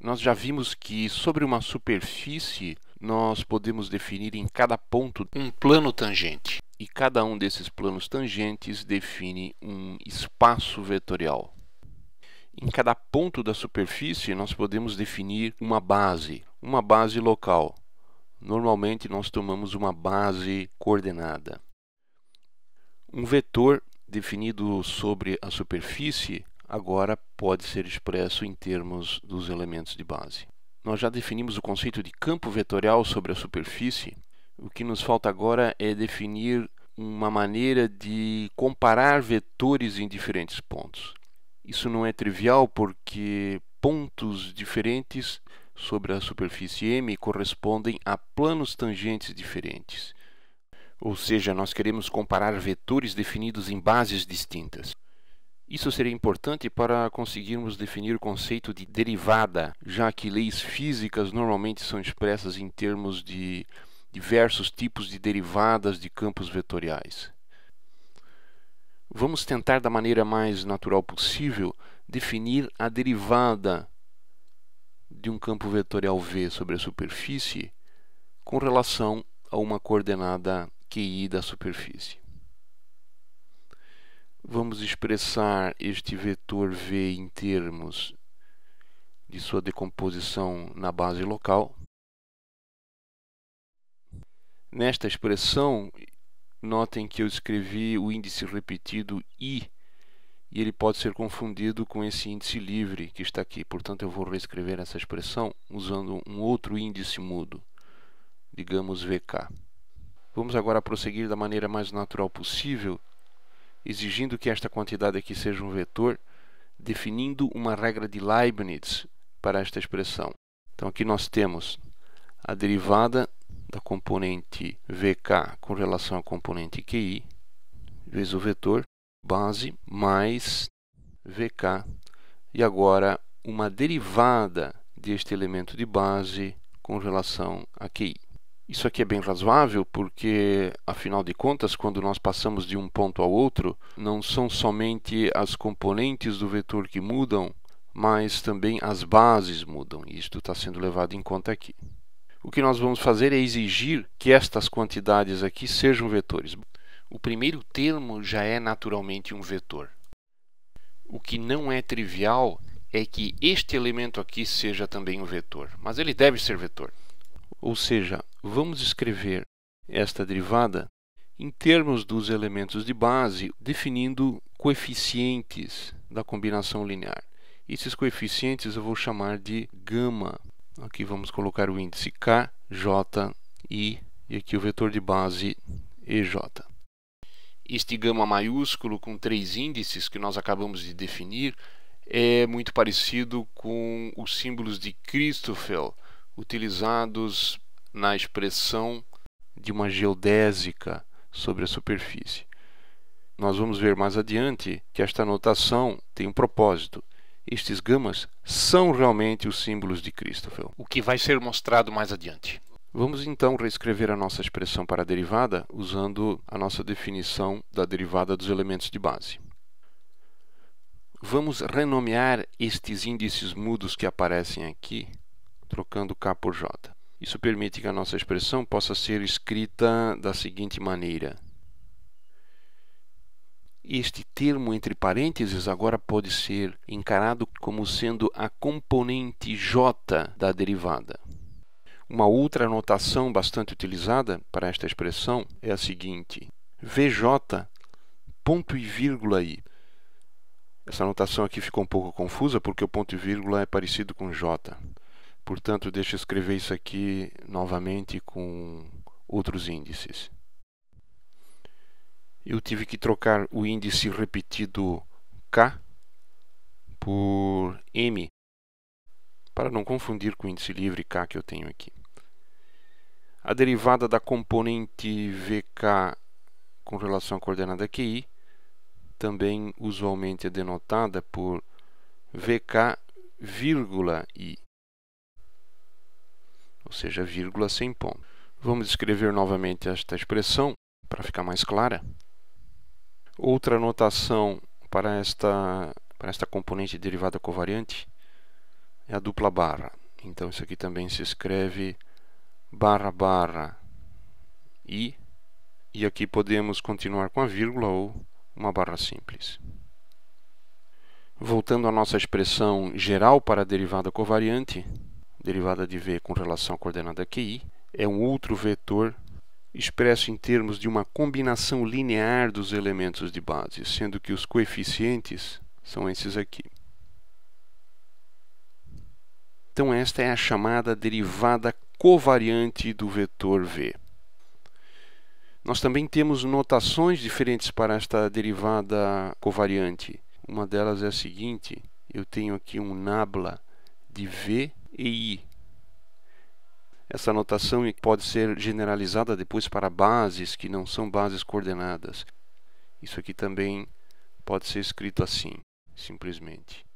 Nós já vimos que sobre uma superfície nós podemos definir em cada ponto um plano tangente. E cada um desses planos tangentes define um espaço vetorial. Em cada ponto da superfície nós podemos definir uma base, uma base local. Normalmente nós tomamos uma base coordenada. Um vetor definido sobre a superfície agora pode ser expresso em termos dos elementos de base. Nós já definimos o conceito de campo vetorial sobre a superfície. O que nos falta agora é definir uma maneira de comparar vetores em diferentes pontos. Isso não é trivial porque pontos diferentes sobre a superfície M correspondem a planos tangentes diferentes. Ou seja, nós queremos comparar vetores definidos em bases distintas. Isso seria importante para conseguirmos definir o conceito de derivada, já que leis físicas normalmente são expressas em termos de diversos tipos de derivadas de campos vetoriais. Vamos tentar, da maneira mais natural possível, definir a derivada de um campo vetorial V sobre a superfície com relação a uma coordenada QI da superfície vamos expressar este vetor V em termos de sua decomposição na base local. Nesta expressão, notem que eu escrevi o índice repetido I e ele pode ser confundido com esse índice livre que está aqui. Portanto, eu vou reescrever essa expressão usando um outro índice mudo, digamos VK. Vamos agora prosseguir da maneira mais natural possível exigindo que esta quantidade aqui seja um vetor, definindo uma regra de Leibniz para esta expressão. Então aqui nós temos a derivada da componente VK com relação à componente QI, vezes o vetor base mais VK, e agora uma derivada deste elemento de base com relação a QI. Isso aqui é bem razoável porque, afinal de contas, quando nós passamos de um ponto ao outro, não são somente as componentes do vetor que mudam, mas também as bases mudam. E isto está sendo levado em conta aqui. O que nós vamos fazer é exigir que estas quantidades aqui sejam vetores. O primeiro termo já é naturalmente um vetor. O que não é trivial é que este elemento aqui seja também um vetor, mas ele deve ser vetor. Ou seja, vamos escrever esta derivada em termos dos elementos de base, definindo coeficientes da combinação linear. Esses coeficientes eu vou chamar de gama. Aqui vamos colocar o índice k, j, i e aqui o vetor de base EJ. Este gama maiúsculo com três índices que nós acabamos de definir é muito parecido com os símbolos de Christoffel, utilizados na expressão de uma geodésica sobre a superfície. Nós vamos ver mais adiante que esta notação tem um propósito. Estes gamas são realmente os símbolos de Christoffel, o que vai ser mostrado mais adiante. Vamos então reescrever a nossa expressão para a derivada usando a nossa definição da derivada dos elementos de base. Vamos renomear estes índices mudos que aparecem aqui trocando K por J. Isso permite que a nossa expressão possa ser escrita da seguinte maneira. Este termo entre parênteses agora pode ser encarado como sendo a componente j da derivada. Uma outra notação bastante utilizada para esta expressão é a seguinte: vj ponto e vírgula i. Essa notação aqui ficou um pouco confusa porque o ponto e vírgula é parecido com j. Portanto, deixa eu escrever isso aqui novamente com outros índices. Eu tive que trocar o índice repetido K por M para não confundir com o índice livre K que eu tenho aqui. A derivada da componente VK com relação à coordenada QI também usualmente é denotada por VK, I ou seja, vírgula sem ponto. Vamos escrever novamente esta expressão para ficar mais clara. Outra notação para esta, para esta componente derivada covariante é a dupla barra. Então isso aqui também se escreve barra barra i e aqui podemos continuar com a vírgula ou uma barra simples. Voltando à nossa expressão geral para a derivada covariante, derivada de v com relação à coordenada QI, é um outro vetor expresso em termos de uma combinação linear dos elementos de base, sendo que os coeficientes são esses aqui. Então esta é a chamada derivada covariante do vetor v. Nós também temos notações diferentes para esta derivada covariante. Uma delas é a seguinte: eu tenho aqui um nabla de V e I. Essa notação pode ser generalizada depois para bases que não são bases coordenadas. Isso aqui também pode ser escrito assim, simplesmente.